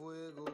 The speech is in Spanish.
fuego